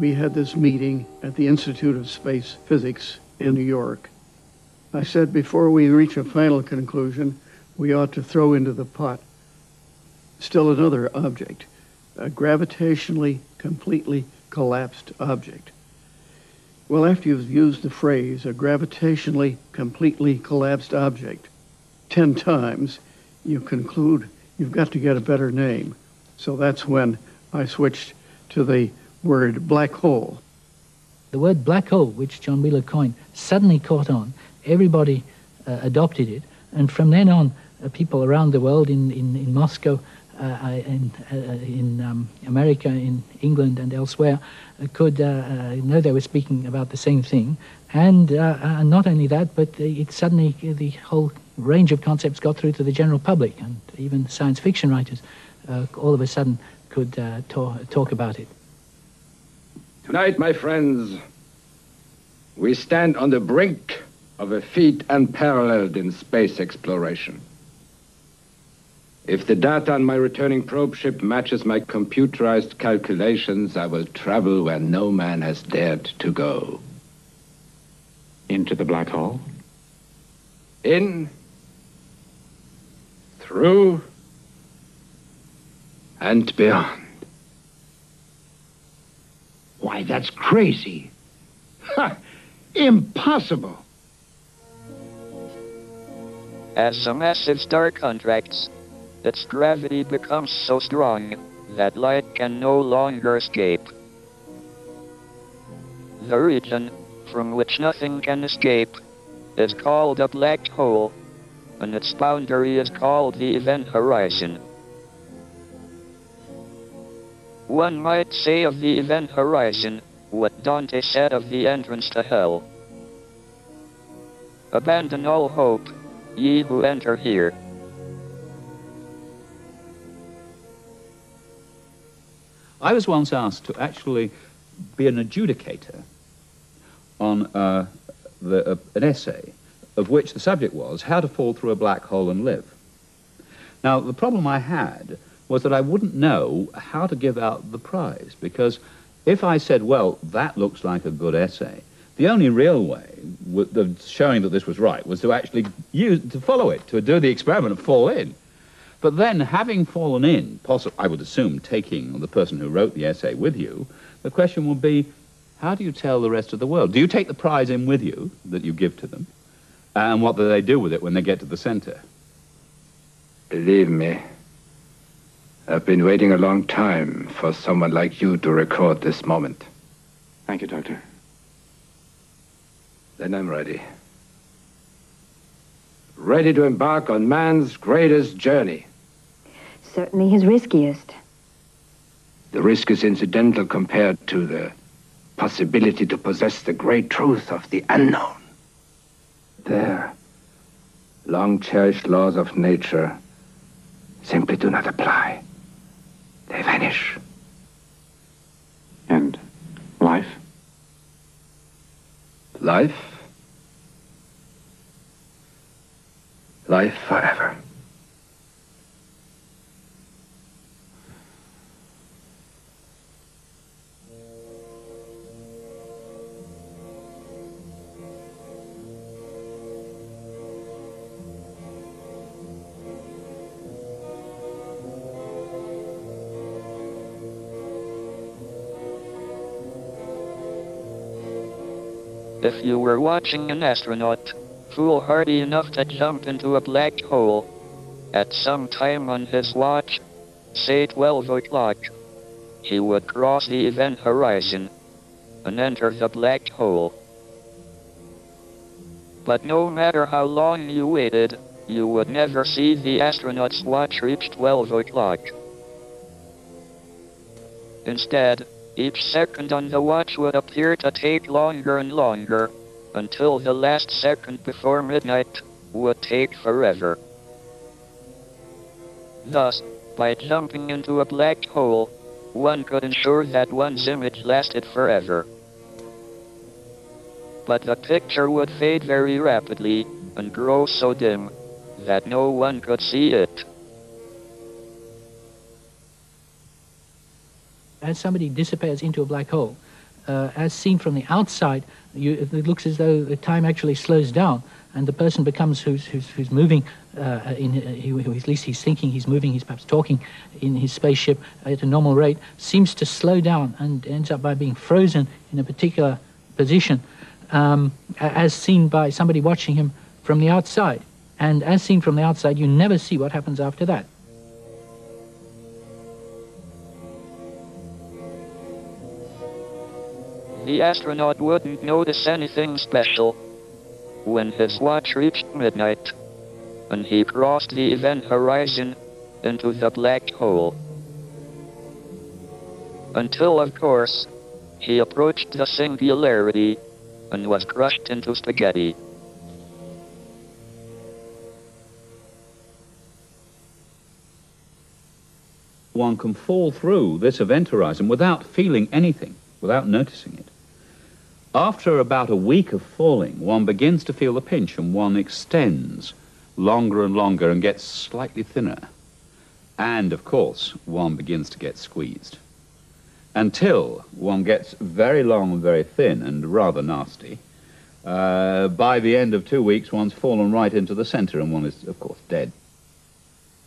we had this meeting at the Institute of Space Physics in New York. I said before we reach a final conclusion, we ought to throw into the pot still another object, a gravitationally completely collapsed object. Well, after you've used the phrase a gravitationally completely collapsed object 10 times, you conclude you've got to get a better name. So that's when I switched to the word black hole. The word black hole, which John Wheeler coined, suddenly caught on. Everybody uh, adopted it. And from then on, uh, people around the world, in, in, in Moscow, uh, in, uh, in um, America, in England, and elsewhere, uh, could know they were speaking about the same thing. And not only that, but it suddenly, the whole range of concepts got through to the general public, and even science fiction writers all of a sudden could talk, talk about it. Tonight, my friends, we stand on the brink of a feat unparalleled in space exploration. If the data on my returning probe ship matches my computerized calculations, I will travel where no man has dared to go. Into the black hole? In, through, and beyond. Why, that's crazy. Impossible. As a massive star contracts, its gravity becomes so strong that light can no longer escape. The region from which nothing can escape is called a black hole, and its boundary is called the event horizon. One might say of the event horizon what Dante said of the entrance to hell. Abandon all hope, ye who enter here. I was once asked to actually be an adjudicator on uh, the, uh, an essay of which the subject was how to fall through a black hole and live. Now, the problem I had was that I wouldn't know how to give out the prize because if I said, well, that looks like a good essay, the only real way of showing that this was right was to actually use, to follow it, to do the experiment and fall in. But then, having fallen in, I would assume taking the person who wrote the essay with you, the question would be, how do you tell the rest of the world? Do you take the prize in with you that you give to them? And what do they do with it when they get to the center? Believe me, I've been waiting a long time for someone like you to record this moment. Thank you, Doctor. Then I'm ready. Ready to embark on man's greatest journey. Certainly his riskiest. The risk is incidental compared to the possibility to possess the great truth of the unknown. There, long-cherished laws of nature simply do not apply. They vanish. And life? Life? Life forever. If you were watching an astronaut, foolhardy enough to jump into a black hole, at some time on his watch, say 12 o'clock, he would cross the event horizon and enter the black hole. But no matter how long you waited, you would never see the astronaut's watch reach 12 o'clock. Instead, each second on the watch would appear to take longer and longer, until the last second before midnight would take forever. Thus, by jumping into a black hole, one could ensure that one's image lasted forever. But the picture would fade very rapidly and grow so dim that no one could see it. As somebody disappears into a black hole, uh, as seen from the outside, you, it looks as though the time actually slows down and the person becomes who's, who's, who's moving, uh, in, uh, he, at least he's thinking, he's moving, he's perhaps talking in his spaceship at a normal rate, seems to slow down and ends up by being frozen in a particular position, um, as seen by somebody watching him from the outside. And as seen from the outside, you never see what happens after that. The astronaut wouldn't notice anything special when his watch reached midnight, and he crossed the event horizon into the black hole. Until, of course, he approached the singularity and was crushed into spaghetti. One can fall through this event horizon without feeling anything, without noticing it. After about a week of falling, one begins to feel the pinch and one extends longer and longer and gets slightly thinner. And, of course, one begins to get squeezed. Until one gets very long and very thin and rather nasty. Uh, by the end of two weeks, one's fallen right into the center and one is, of course, dead.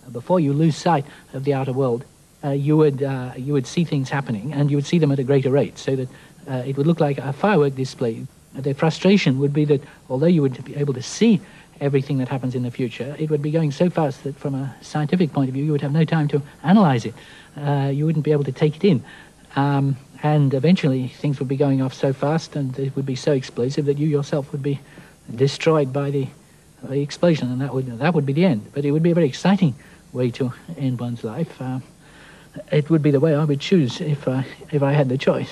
Before you lose sight of the outer world, uh, you, would, uh, you would see things happening and you would see them at a greater rate so that uh, it would look like a firework display. The frustration would be that although you would be able to see everything that happens in the future, it would be going so fast that from a scientific point of view, you would have no time to analyze it. Uh, you wouldn't be able to take it in. Um, and eventually, things would be going off so fast and it would be so explosive that you yourself would be destroyed by the, the explosion, and that would, that would be the end. But it would be a very exciting way to end one's life. Uh, it would be the way I would choose if I, if I had the choice.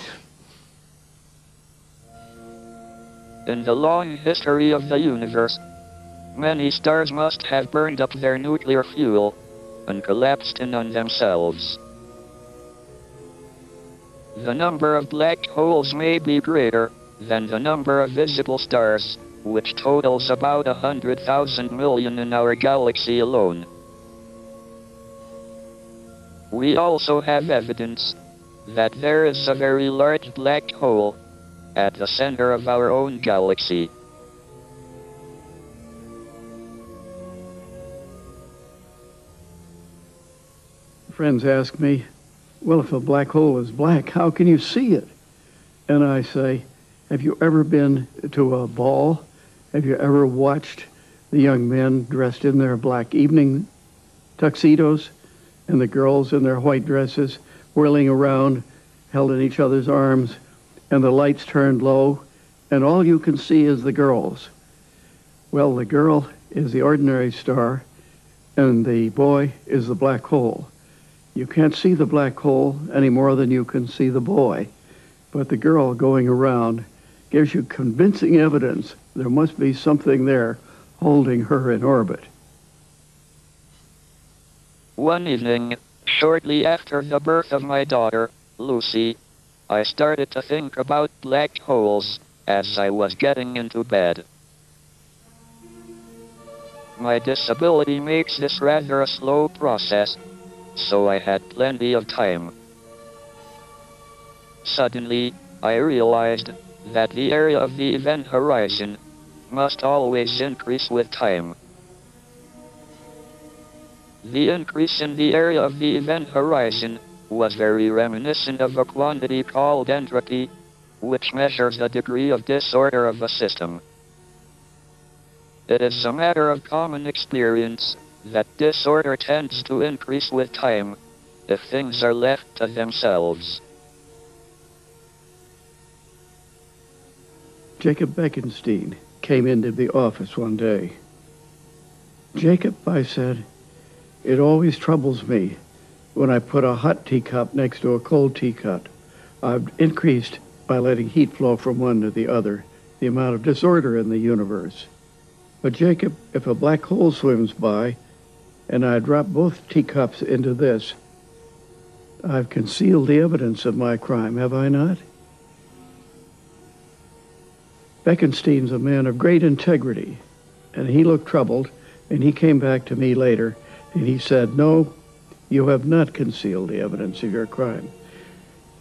In the long history of the universe, many stars must have burned up their nuclear fuel and collapsed in on themselves. The number of black holes may be greater than the number of visible stars, which totals about a hundred thousand million in our galaxy alone. We also have evidence that there is a very large black hole at the center of our own galaxy. Friends ask me, well, if a black hole is black, how can you see it? And I say, have you ever been to a ball? Have you ever watched the young men dressed in their black evening tuxedos and the girls in their white dresses whirling around, held in each other's arms, and the lights turned low, and all you can see is the girls. Well, the girl is the ordinary star, and the boy is the black hole. You can't see the black hole any more than you can see the boy, but the girl going around gives you convincing evidence there must be something there holding her in orbit. One evening, shortly after the birth of my daughter, Lucy, I started to think about black holes as I was getting into bed. My disability makes this rather a slow process, so I had plenty of time. Suddenly, I realized that the area of the event horizon must always increase with time. The increase in the area of the event horizon was very reminiscent of a quantity called entropy, which measures the degree of disorder of a system. It is a matter of common experience that disorder tends to increase with time if things are left to themselves. Jacob Bekenstein came into the office one day. Jacob, I said, it always troubles me when I put a hot teacup next to a cold teacup. I've increased by letting heat flow from one to the other the amount of disorder in the universe. But Jacob, if a black hole swims by and I drop both teacups into this, I've concealed the evidence of my crime, have I not? Bekenstein's a man of great integrity, and he looked troubled, and he came back to me later, and he said, No, you have not concealed the evidence of your crime.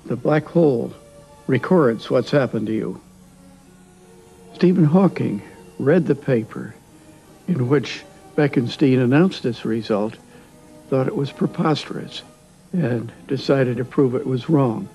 The black hole records what's happened to you. Stephen Hawking read the paper in which Bekenstein announced this result, thought it was preposterous, and decided to prove it was wrong.